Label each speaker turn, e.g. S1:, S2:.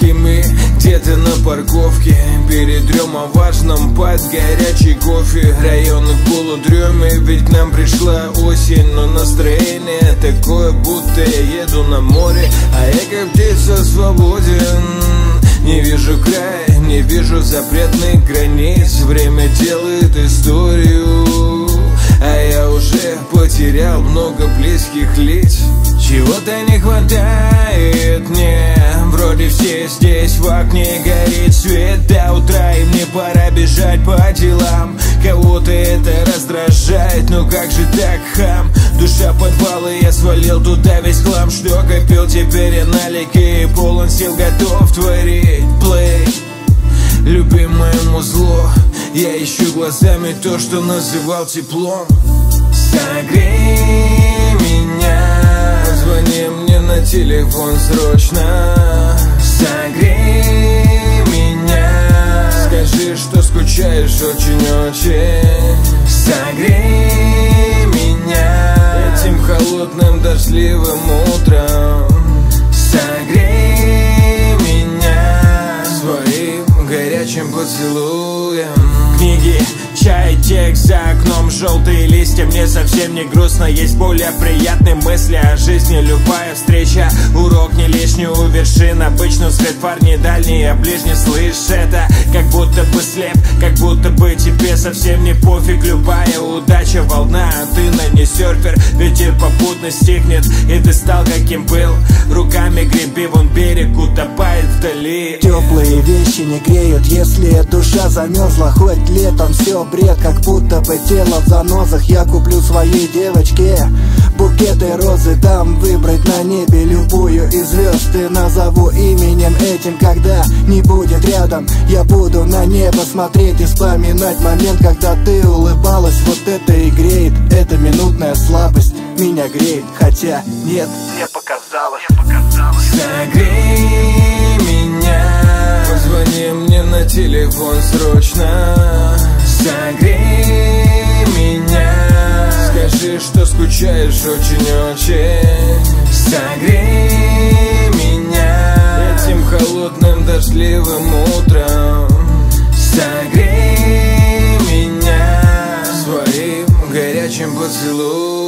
S1: близкими Где-то на парковке. Передрем о важном под горячий кофе. Районы в полудреме Ведь к нам пришла осень Но настроение такое, будто я еду на море. А я как птица свободен. Не вижу края, не вижу запретных границ. Время делает историю здесь, в окне горит свет до утра И мне пора бежать по делам. Кого-то это раздражает, но как же так, хам? Душа подвала, я свалил туда весь хлам. Что копил, теперь я налегке Полон сил, готов творить плей. Любимое музло Я ищу глазами то, что называл теплом. Согрей меня Звони мне на телефон срочно. Согрей скучаешь очень-очень Согрей меня Этим холодным дождливым утром. Согрей меня Своим горячим поцелуем. Книги, чай, текст за окном Желтые листья, мне совсем не грустно. Есть более приятные мысли о жизни. Любая встреча, урок не лишний у вершин Обычно свет парни дальние, а ближний Слышь, это как будто бы слеп Как будто бы тебе совсем не пофиг. Любая удача, волна, а ты на не серфер. Ветер попутно стихнет, и ты стал каким был. Руками греби, вон берег утопает вдали.
S2: Теплые вещи не греют, если душа замерзла Хоть летом все бред, как будто бы тело в занозах. Я куплю своей девочке букеты розы Там выбрать на небе любую из звезд. И назову именем этим, когда не будет рядом. Я буду на небо смотреть и вспоминать момент Когда ты улыбалась, вот это и греет Это минутная слабость. Меня греет Хотя нет, мне показалось, мне показалось.
S1: Согрей меня. Позвони мне на телефон срочно Согрей меня. Скажи, что скучаешь очень-очень Согрей меня. Этим холодным дождливым утром. Согрей меня. Своим горячим поцелуем